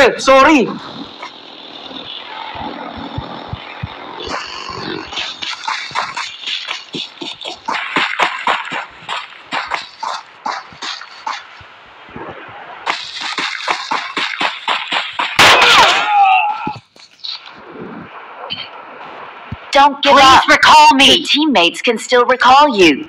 Sorry. Don't give Please up. recall me. Your teammates can still recall you.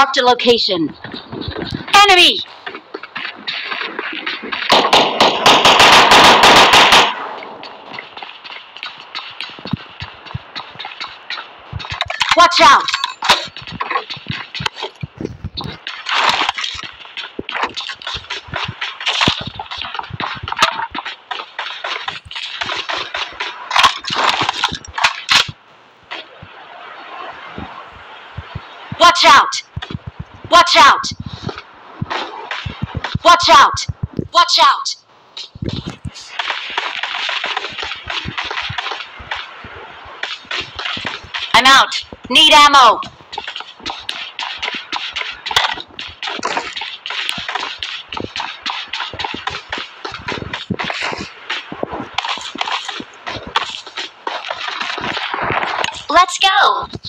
Marked a location. Enemy! Watch out! Watch out! Watch out! Watch out! Watch out! I'm out. Need ammo. Let's go.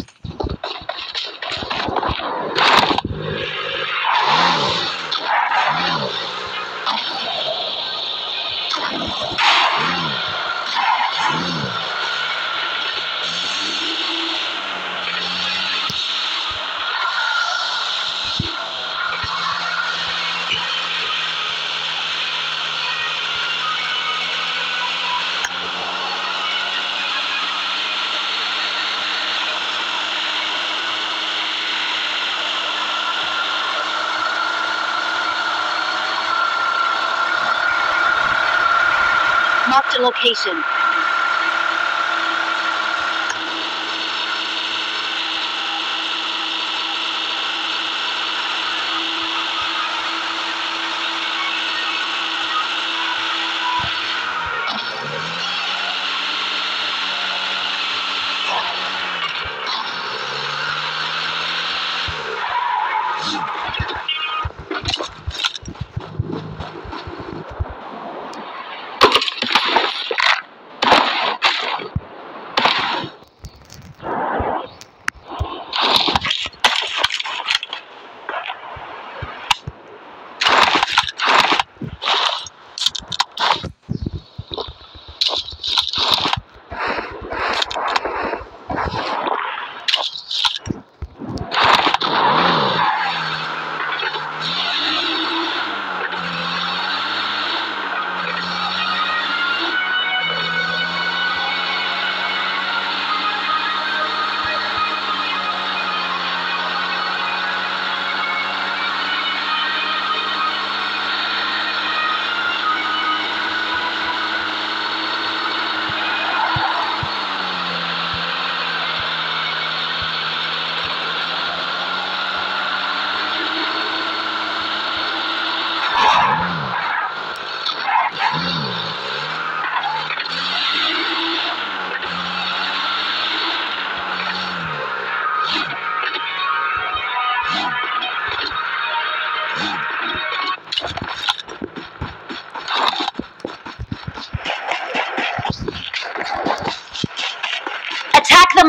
Marked a location.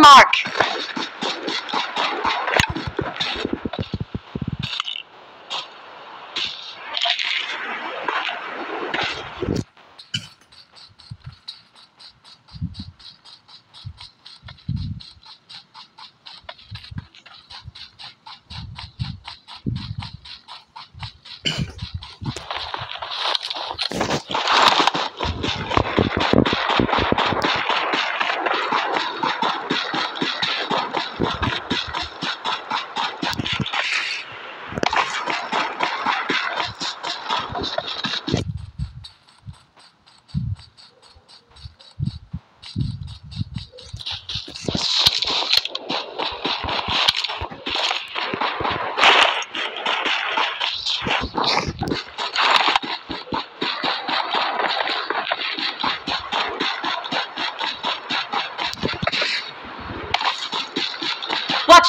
Mark.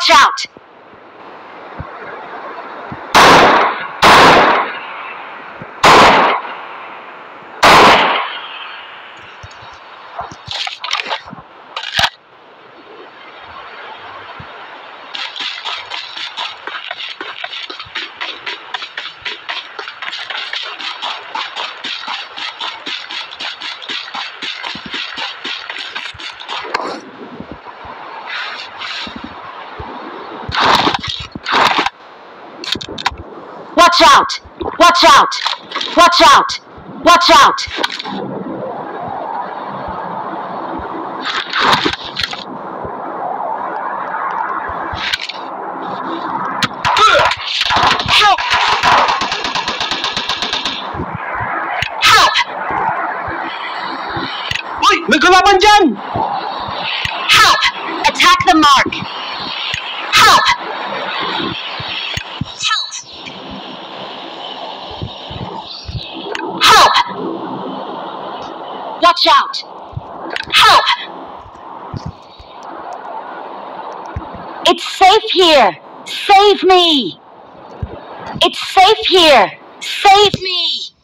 Watch out! Watch out! Watch out! Watch out! Watch out! Help! Help! Uy! May kalaban dyan! Help! Attack the mark! Help! Help! Help! Watch out! Help! It's safe here! Save me! It's safe here! Save me!